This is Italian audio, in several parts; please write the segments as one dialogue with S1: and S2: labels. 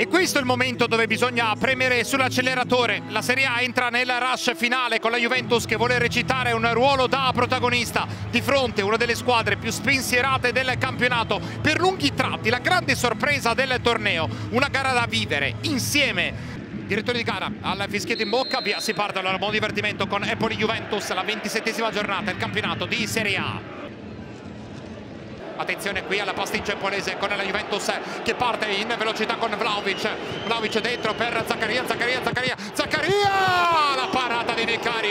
S1: E questo è il momento dove bisogna premere sull'acceleratore. La Serie A entra nel rush finale con la Juventus che vuole recitare un ruolo da protagonista di fronte a una delle squadre più spensierate del campionato. Per lunghi tratti, la grande sorpresa del torneo. Una gara da vivere insieme direttore di gara al fischietto in bocca, via si parte allora buon divertimento con Empoli Juventus, la ventisettesima giornata, il campionato di Serie A. Attenzione qui alla pasticcia empolese con la Juventus che parte in velocità con Vlaovic. Vlaovic dentro per Zaccaria, Zaccaria, Zaccaria, Zaccaria! La parata di calcio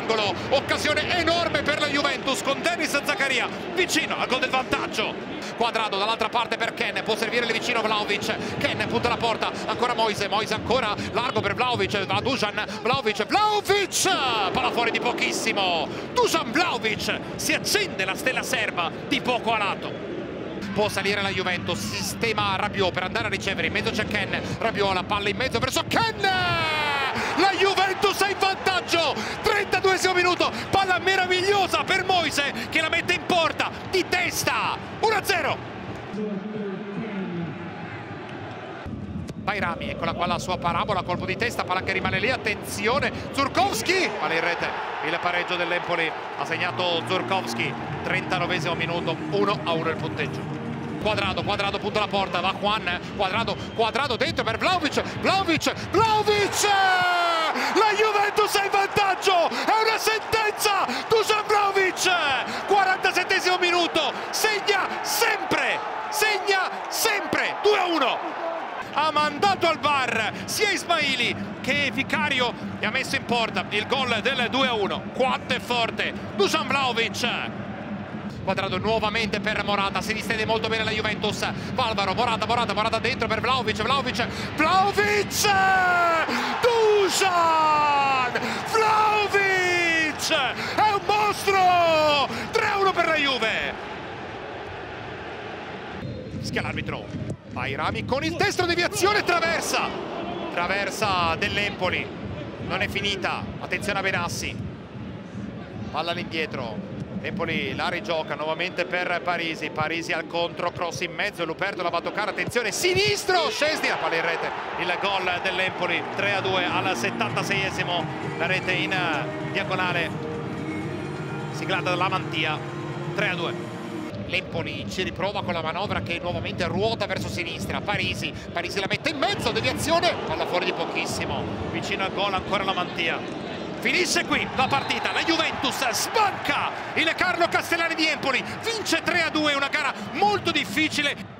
S1: d'angolo, occasione enorme per la Juventus con Dennis Zaccaria vicino al gol del vantaggio. Quadrado dall'altra parte per Ken, può servire lì vicino Vlaovic. Ken punta la porta, ancora Moise, Moise ancora largo per Vlaovic, va Dusan, Vlaovic, Vlaovic! Palla fuori di pochissimo. Dusan Vlaovic, si accende la stella serba di poco a lato può salire la Juventus sistema Rabiot per andare a ricevere in mezzo c'è Ken Rabiot la palla in mezzo verso Ken la Juventus è in vantaggio 32 minuto palla meravigliosa per Moise che la mette in porta di testa 1-0 Bairami, eccola qua la sua parabola, colpo di testa, palla che rimane lì, attenzione, Zurkowski, palla in rete, il pareggio dell'Empoli, ha segnato Zurkowski, 39 minuto, 1 a 1 il punteggio. Quadrado, Quadrado punta la porta, va Juan, Quadrado, Quadrado dentro per Vlaovic, Vlaovic, Vlaovic! La Juventus è in vantaggio, è una sentenza, Dusan Vlaovic, 47 minuto, segna sempre, segna sempre, 2 a 1 ha mandato al VAR sia Ismaili che Vicario e ha messo in porta il gol del 2-1 quanto è forte Dusan Vlaovic Quadrado nuovamente per Morata, si distende molto bene la Juventus, Valvaro, Morata, Morata, Morata dentro per Vlaovic, Vlaovic, Vlaovic! Dusan! Vlaovic! È un mostro! 3-1 per la Juve! Schia l'arbitro, Bairami con il destro deviazione traversa. Traversa dell'Empoli. Non è finita. Attenzione a Benassi. Palla all'indietro. Empoli la rigioca nuovamente per Parisi. Parisi al contro cross in mezzo. Luperto la va a toccare. Attenzione sinistro! Scesni la palla in rete. Il gol dell'Empoli 3 a 2 al 76esimo la rete in diagonale. Siglata dalla Mantia 3 a 2 l'Empoli ci riprova con la manovra che nuovamente ruota verso sinistra. Parisi, Parisi la mette in mezzo deviazione, palla fuori di pochissimo. Vicino al gol ancora la Mantia. Finisce qui la partita la Juventus sbanca il Carlo Castellani di Empoli. Vince 3 a 2 una gara molto difficile